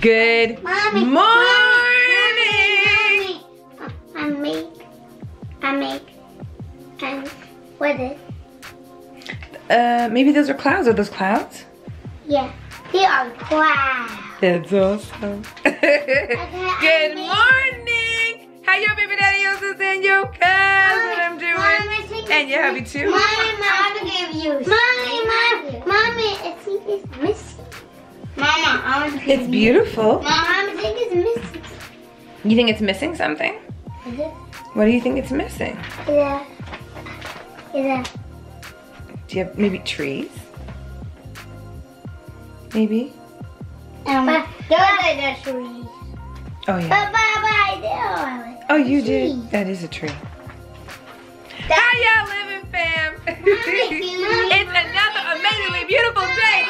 Good Mommy, morning. Mommy, I make, I make, and what is? Uh, maybe those are clouds. Are those clouds? Yeah, they are clouds. That's awesome. Good morning. How your baby daddy is and your cousin I'm doing. And your hubby too. Mommy, mommy, give you. Mommy, mommy, mommy, I think it's missing. Mama, I want to It's beautiful. Mama, I think it's missing. You think it's missing something? Is it? What do you think it's missing? Is it? Is it? Do you have maybe trees? Maybe? Um, those are the trees. Oh yeah. But, but, but I do. Oh, you tree. did. That is a tree. How y'all living, fam? it's another amazingly beautiful day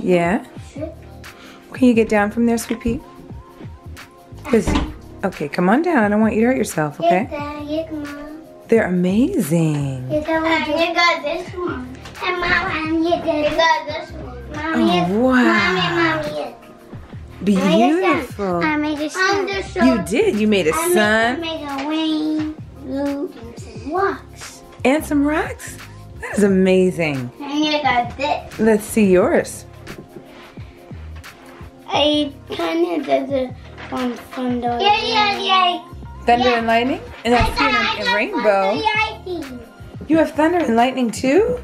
Yeah? Can you get down from there, sweet pea? Cause, okay, come on down. I don't want you to hurt yourself, okay? They're amazing. You got, you this one. And mama, and you got, this one. Mommy, Oh, wow. Mommy, mommy, Beautiful. I made a sun. You did. You made a I sun made, I made a rain, blue, and some rocks. and some rocks. That is amazing. And you got this. Let's see yours. I kind of did the one thunder. Yeah, yeah, yeah. Thunder Yeah. and lightning? And that's I in got- I a, a rainbow. You have thunder and lightning too?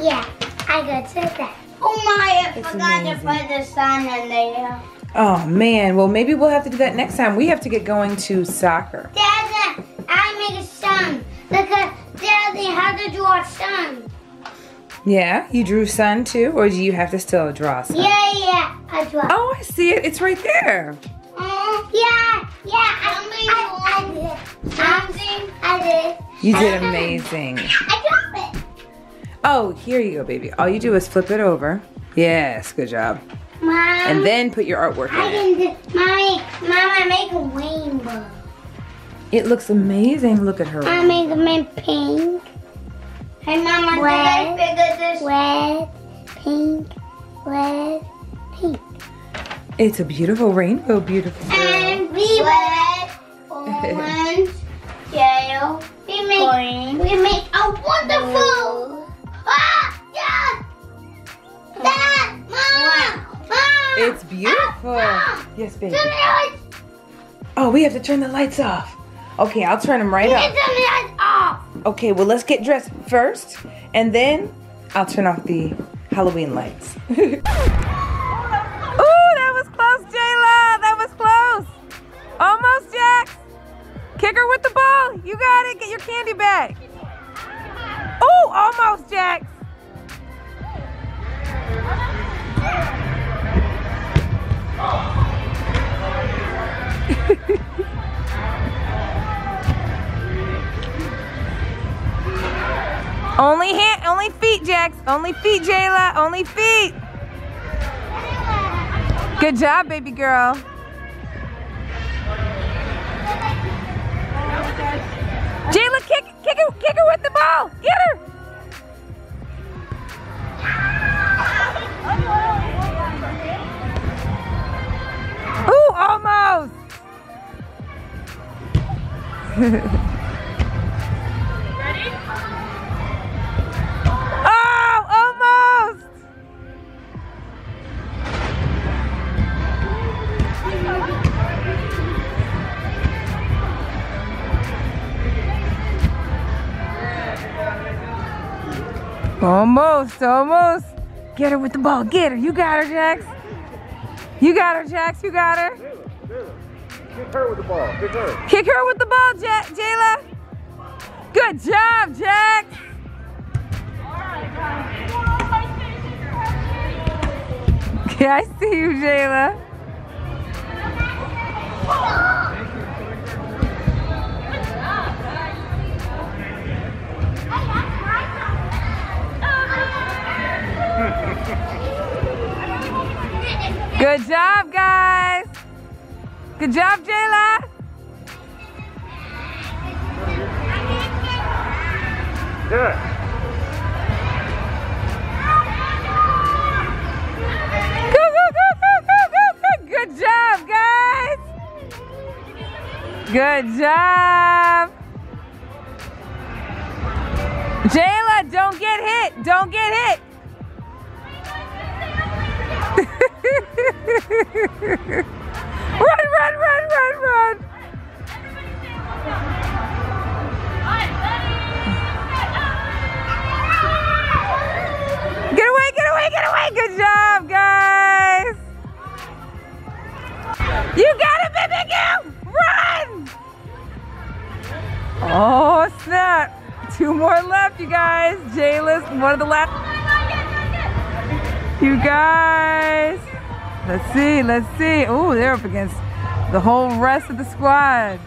Yeah, I got to that. Oh my, I It's forgot to put the sun in there. Oh man, well maybe we'll have to do that next time. We have to get going to soccer. Dad, I made a sun. Look at Daddy, how to draw a sun. Yeah, you drew sun too, or do you have to still draw sun? Yeah, yeah, I draw. Oh, I see it. It's right there. Oh, yeah, yeah, I, I, I did. I did. You did amazing. I dropped it. Oh, here you go, baby. All you do is flip it over. Yes, good job. Mom, And then put your artwork I in it. can do, mommy, mama, make a rainbow. It looks amazing. Look at her. I make them in pink. Hey, mama, Red. did I figure this? Red, pink, red, pink. It's a beautiful rainbow, beautiful girl. And we red, orange, yellow. We make Green. we make a wonderful. Ah, yeah. Dad, mom, mom. It's beautiful. Ah, Yes, baby. Turn the lights. Oh, we have to turn the lights off. Okay, I'll turn them right Turn off. Okay, well, let's get dressed first, and then I'll turn off the Halloween lights. Ooh, that was close, Jayla. That was close. Almost, Jax. Kick her with the ball. You got it. Get your candy back. Ooh, almost, Jax. Only feet, Jayla. Only feet. Good job, baby girl. Jayla, kick, kick her, kick her with the ball. Get her. Ooh, almost. Almost, almost. Get her with the ball. Get her. You got her, Jax. You got her, Jax. You got her. Kick her with the ball. Kick her. Kick her with the ball, ja- Jayla. Good job, Jax. Yeah, I see you, Jayla. Good job, guys. Good job, Jayla. Jack. Go, go, go, go, go, go, go. Good job, guys. Good job. Jayla, don't get hit. Don't get hit. run, run, run, run, run. Get away, get away, get away. Good job, guys. You got it, baby girl. Run. Oh, snap. Two more left, you guys. Jayla's one of the last. You guys. Let's see, let's see. Oh, they're up against the whole rest of the squad.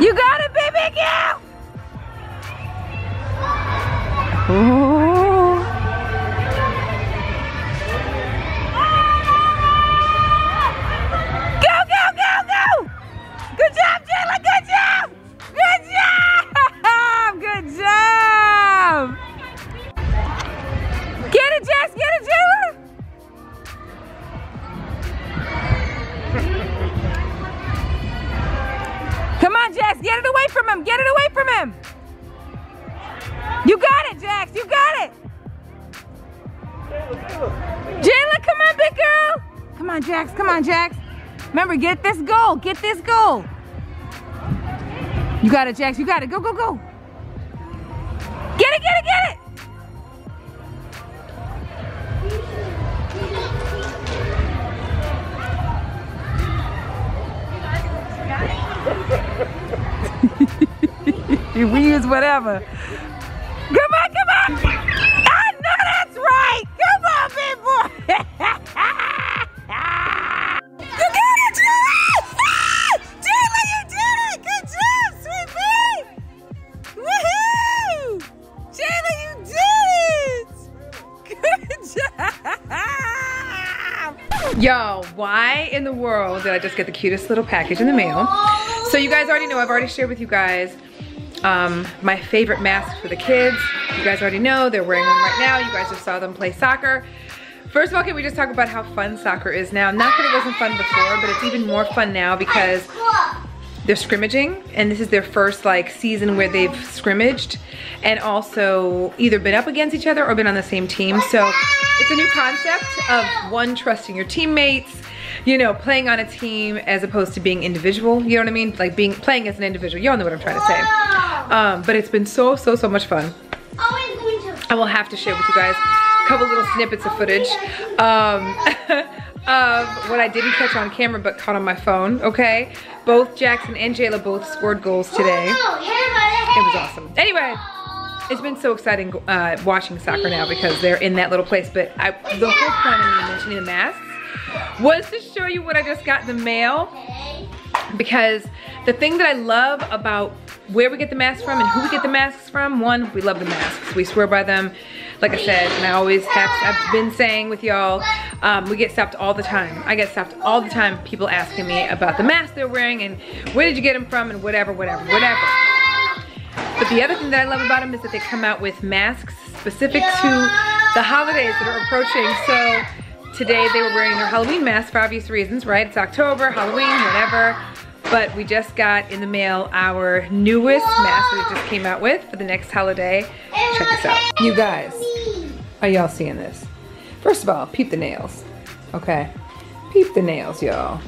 You got it, baby girl. Ooh. It, Jax. You got it. Jayla, come on, big girl. Come on, Jax. Come on, Jax. Remember, get this goal. Get this goal. You got it, Jax. You got it. Go, go, go. Get it, get it, get it. we use whatever. Yo, why in the world did I just get the cutest little package in the mail? So you guys already know, I've already shared with you guys um, my favorite masks for the kids. You guys already know, they're wearing one right now. You guys just saw them play soccer. First of all, can we just talk about how fun soccer is now? Not that it wasn't fun before, but it's even more fun now because they're scrimmaging and this is their first like season where they've scrimmaged and also either been up against each other or been on the same team. So it's a new concept of one, trusting your teammates, you know, playing on a team as opposed to being individual. You know what I mean? Like being playing as an individual. Y'all know what I'm trying to say. Um, but it's been so, so, so much fun. I will have to share with you guys a couple little snippets of footage um, of what I didn't catch on camera but caught on my phone, okay? Both Jackson and Jayla both scored goals today. It was awesome. Anyway, it's been so exciting uh, watching soccer now because they're in that little place. But I, the whole point of me mentioning the masks was to show you what I just got in the mail. Because the thing that I love about where we get the masks from and who we get the masks from, one, we love the masks. We swear by them. Like I said, and I always have, I've been saying with y'all, um, we get stopped all the time. I get stopped all the time, people asking me about the mask they're wearing and where did you get them from and whatever, whatever, whatever. But the other thing that I love about them is that they come out with masks specific to the holidays that are approaching. So today they were wearing their Halloween masks for obvious reasons, right? It's October, Halloween, whatever. But we just got in the mail our newest mask that it just came out with for the next holiday. Check this out. You guys, are y'all seeing this? First of all, peep the nails, okay? Peep the nails, y'all.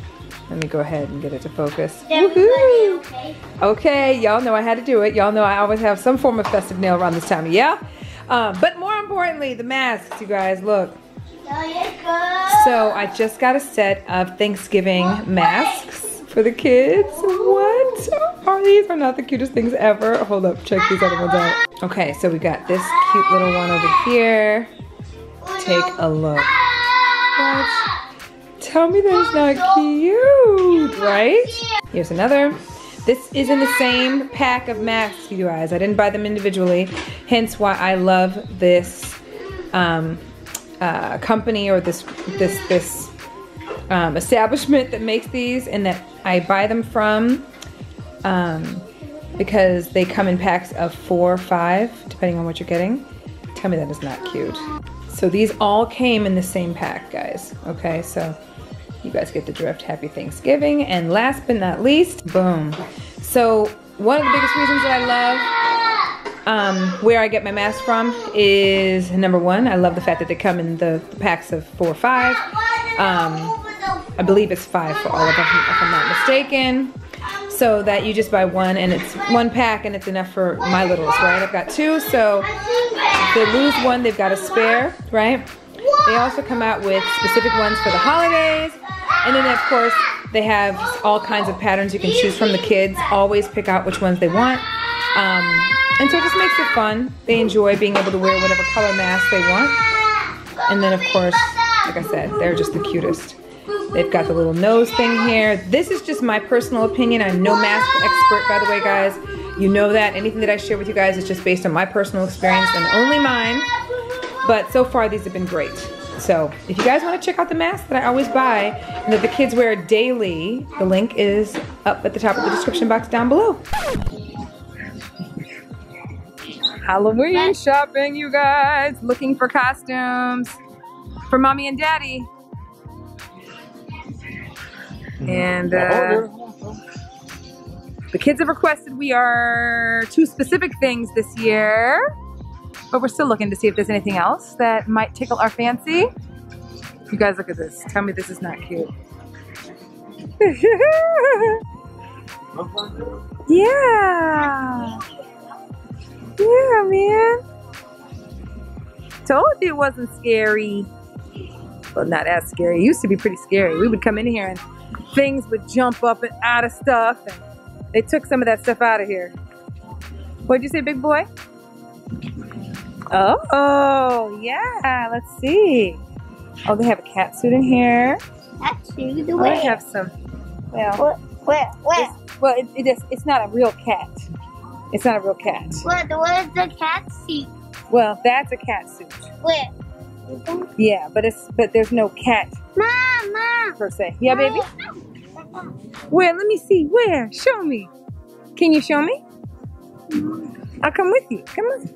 Let me go ahead and get it to focus. Woohoo! Okay, y'all know I had to do it. Y'all know I always have some form of festive nail around this time, yeah? Um, but more importantly, the masks, you guys, look. So I just got a set of Thanksgiving masks for the kids. What are these? Are not the cutest things ever. Hold up, check these other ones out. Okay, so we got this cute little one over here. Take a look. What? Tell me that it's not cute, right? Here's another. This is in the same pack of masks, you guys. I didn't buy them individually, hence why I love this um, uh, company or this this this um, establishment that makes these, and that I buy them from. Um, because they come in packs of four or five, depending on what you're getting. Tell me that is not cute. So these all came in the same pack, guys. Okay, so you guys get the drift. Happy Thanksgiving. And last but not least, boom. So one of the biggest reasons that I love um, where I get my masks from is number one, I love the fact that they come in the, packs of four or five. Um, I believe it's five for all of them, if I'm not mistaken. So that you just buy one and it's one pack and it's enough for my littles, right? I've got two, so if they lose one, they've got a spare, right? They also come out with specific ones for the holidays. And then of course, they have all kinds of patterns you can choose from the kids. Always pick out which ones they want. Um, and so it just makes it fun. They enjoy being able to wear whatever color mask they want. And then of course, like I said, they're just the cutest. They've got the little nose thing here. This is just my personal opinion. I'm no mask expert, by the way, guys. You know that. Anything that I share with you guys is just based on my personal experience and only mine. But so far, these have been great. So if you guys want to check out the mask that I always buy and that the kids wear daily, the link is up at the top of the description box down below. Halloween shopping, you guys. Looking for costumes for mommy and daddy. And uh, the kids have requested we are two specific things this year, but we're still looking to see if there's anything else that might tickle our fancy. You guys look at this. Tell me this is not cute. yeah. Yeah, man. Told you it wasn't scary. Well, not as scary. It used to be pretty scary. We would come in here and things would jump up and out of stuff and they took some of that stuff out of here. What'd you say, big boy? Oh, oh, yeah, let's see. Oh, they have a cat suit in here. You. The Oh, they have some, well, Where? Where? Where? it's, well, it, it is, it's not a real cat. It's not a real cat. What? Where's the cat seat? Well, that's a cat suit. Where? Yeah, but it's, but there's no cat Mom, mom. per se. Yeah, baby? Oh, no. Where? Let me see. Where? Show me. Can you show me? I'll come with you. Come on.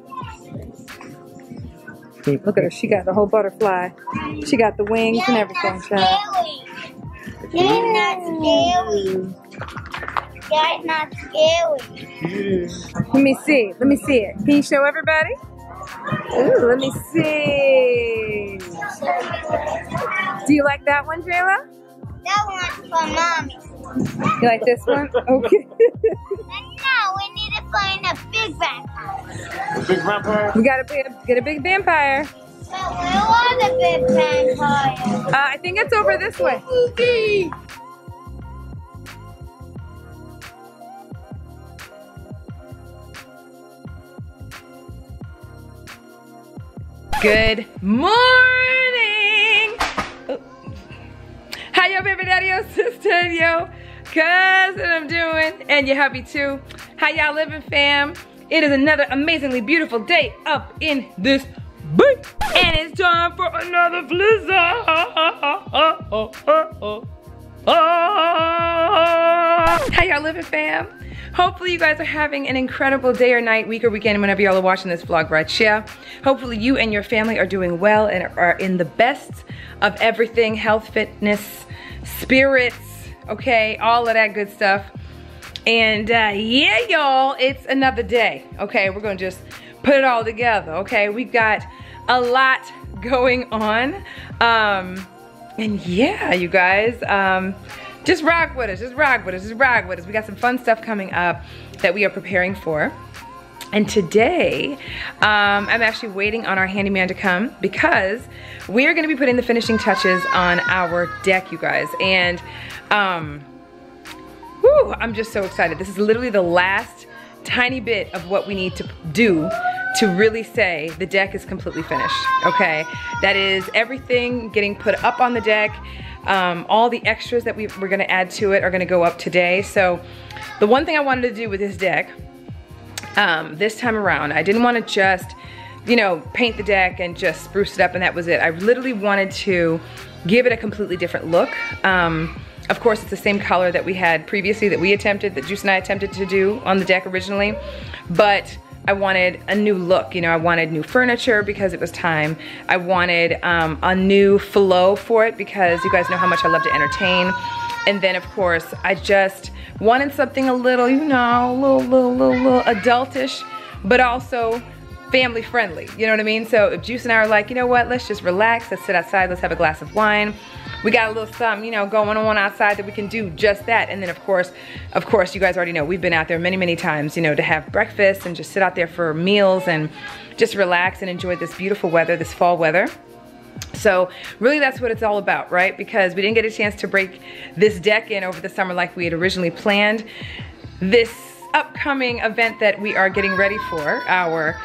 Look at her. She got the whole butterfly. She got the wings and everything, child. You're not scary. You're not scary. Let me see. Let me see it. Can you show everybody? Ooh, let me see. Do you like that one, Jayla? That one's for mommy. You like this one? Okay. Now we need to find a big vampire. The big vampire? we gotta be- get a big vampire. But where was the big vampire? Uh, I think it's over this way. Good morning. Oh. How your baby daddy, yo, sister, yo, cousin, I'm doing, and you're happy too. How y'all living, fam? It is another amazingly beautiful day up in this booth, and it's time for another blizzard. How y'all living, fam? Hopefully you guys are having an incredible day or night, week or weekend, whenever y'all are watching this vlog right here. Hopefully you and your family are doing well and are in the best of everything, health, fitness, spirits, okay, all of that good stuff. And uh, yeah, y'all, it's another day. Okay, we're gonna just put it all together. Okay, we've got a lot going on. Um, and yeah, you guys, um, just rock with us, just rock with us, just rock with us. We got some fun stuff coming up that we are preparing for. And today, um, I'm actually waiting on our handyman to come because we are gonna be putting the finishing touches on our deck, you guys. And um, whew, I'm just so excited. This is literally the last tiny bit of what we need to do to really say the deck is completely finished, okay? That is everything getting put up on the deck. Um, all the extras that we, we're gonna add to it are gonna go up today. So the one thing I wanted to do with this deck um, this time around, I didn't wanna just, you know, paint the deck and just spruce it up and that was it. I literally wanted to give it a completely different look. Um, Of course, it's the same color that we had previously that we attempted, that Juice and I attempted to do on the deck originally. But I wanted a new look. You know, I wanted new furniture because it was time. I wanted um, a new flow for it because you guys know how much I love to entertain. And then of course, I just wanted something a little, you know, a little, little, little, little adultish, but also family friendly. You know what I mean? So if Juice and I are like, you know what, let's just relax, let's sit outside, let's have a glass of wine. We got a little something, you know, going on outside that we can do just that. And then of course, of course, you guys already know, we've been out there many, many times, you know, to have breakfast and just sit out there for meals and just relax and enjoy this beautiful weather, this fall weather. So really that's what it's all about, right? Because we didn't get a chance to break this deck in over the summer like we had originally planned. This upcoming event that we are getting ready for, our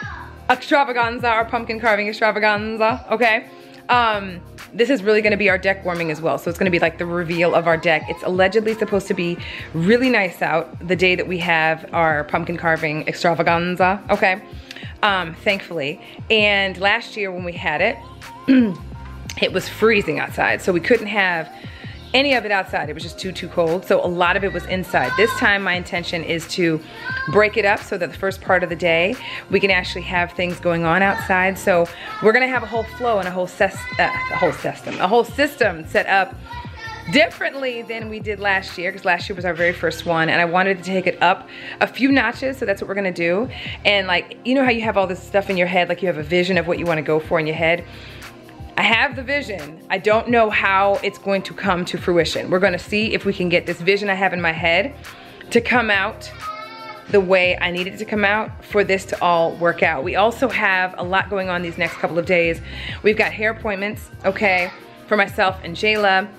extravaganza, our pumpkin carving extravaganza, okay? Um, this is really gonna be our deck warming as well. So it's gonna be like the reveal of our deck. It's allegedly supposed to be really nice out the day that we have our pumpkin carving extravaganza, okay? Um, thankfully. And last year when we had it, it was freezing outside. So we couldn't have any of it outside. It was just too, too cold. So a lot of it was inside. This time my intention is to break it up so that the first part of the day, we can actually have things going on outside. So we're gonna have a whole flow and a whole, ses uh, a whole system, a whole system set up differently than we did last year because last year was our very first one and I wanted to take it up a few notches so that's what we're gonna do and like you know how you have all this stuff in your head like you have a vision of what you want to go for in your head I have the vision. I don't know how it's going to come to fruition. We're gonna see if we can get this vision I have in my head to come out the way I need it to come out for this to all work out. We also have a lot going on these next couple of days. We've got hair appointments, okay, for myself and Jayla.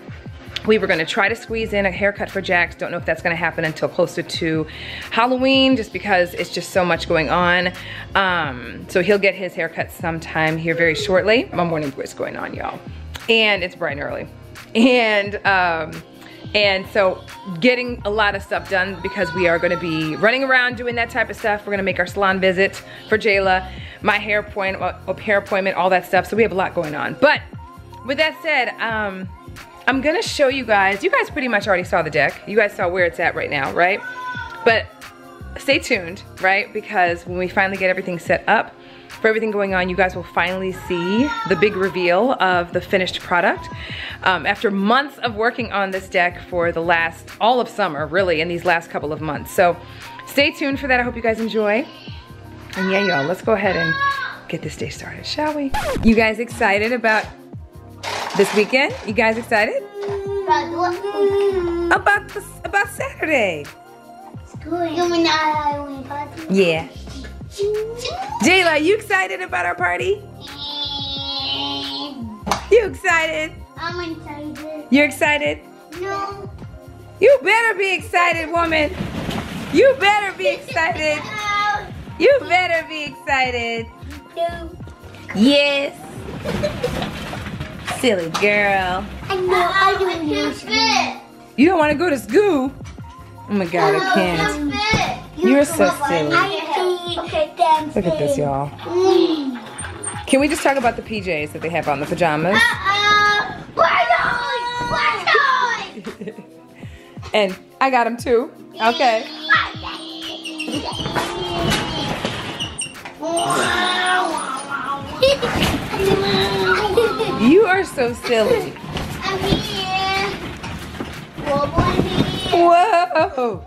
We were gonna try to squeeze in a haircut for Jax. Don't know if that's gonna happen until closer to Halloween just because it's just so much going on. Um, so he'll get his haircut sometime here very shortly. My morning voice going on, y'all. And it's bright and early. And, um, and so getting a lot of stuff done because we are gonna be running around doing that type of stuff. We're gonna make our salon visit for Jayla, my hair point, uh, hair appointment, all that stuff. So we have a lot going on. But with that said, um, I'm gonna show you guys, you guys pretty much already saw the deck. You guys saw where it's at right now, right? But stay tuned, right? Because when we finally get everything set up, for everything going on, you guys will finally see the big reveal of the finished product. Um, after months of working on this deck for the last, all of summer, really, in these last couple of months. So stay tuned for that. I hope you guys enjoy. And yeah, y'all, let's go ahead and get this day started, shall we? You guys excited about this weekend? You guys excited? About this, about Saturday. Yeah. Jayla, you excited about our party? You excited? I'm excited. You excited? No. You better be excited, woman. You better be excited. You better be excited. No. Yes. Silly girl. I know. I don't use You don't want to go to school? Oh my god, I can't. You're so silly. Okay, dance. Look at this, y'all. Mm. Can we just talk about the PJs that they have on, the pajamas? Uh-uh. Why not? Why And I got them too. Okay. not? You are so silly. I'm here. Whoa.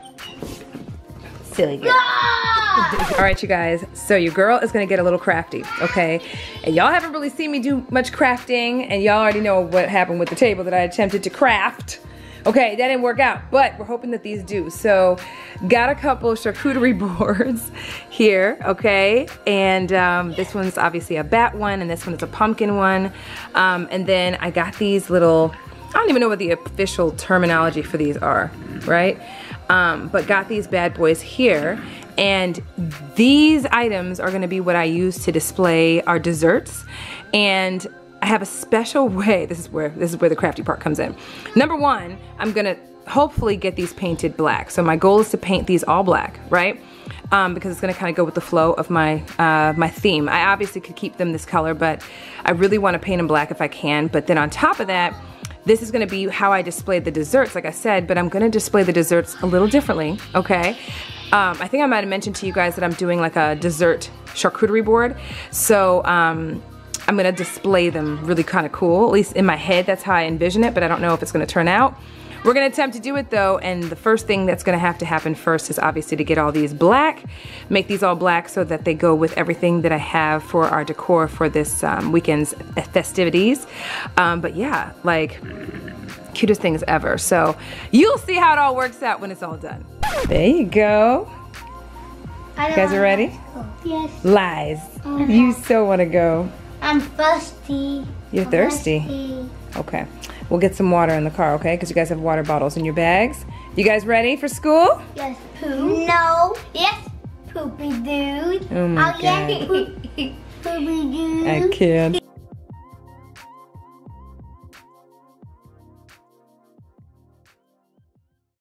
Silly girl. All right, you guys. So your girl is gonna get a little crafty, okay? And y'all haven't really seen me do much crafting, and y'all already know what happened with the table that I attempted to craft. Okay, that didn't work out, but we're hoping that these do. So, got a couple charcuterie boards here, okay? And um, this one's obviously a bat one, and this one is a pumpkin one. Um, and then I got these little, I don't even know what the official terminology for these are, right? Um, but got these bad boys here. And these items are gonna be what I use to display our desserts. And I have a special way, this is where this is where the crafty part comes in. Number one, I'm gonna hopefully get these painted black. So my goal is to paint these all black, right? Um, because it's gonna kind of go with the flow of my uh, my theme. I obviously could keep them this color, but I really wanna paint them black if I can. But then on top of that, this is gonna be how I display the desserts, like I said, but I'm gonna display the desserts a little differently, okay? Um, I think I might have mentioned to you guys that I'm doing like a dessert charcuterie board. So um, I'm gonna display them really kind of cool. At least in my head, that's how I envision it, but I don't know if it's gonna turn out. We're gonna attempt to do it though, and the first thing that's gonna have to happen first is obviously to get all these black, make these all black so that they go with everything that I have for our decor for this um, weekend's festivities. Um, but yeah, like, cutest things ever. So you'll see how it all works out when it's all done. There you go. You guys are ready? Yes. Lies. You so wanna go. I'm thirsty. You're I'm thirsty. Okay. We'll get some water in the car, okay? Because you guys have water bottles in your bags. You guys ready for school? Yes, poo. No. Yes, poopy dude. Oh my oh, yes, poop, poopy dude. I can't.